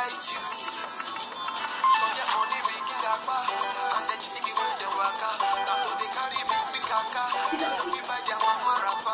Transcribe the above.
People buy their mama.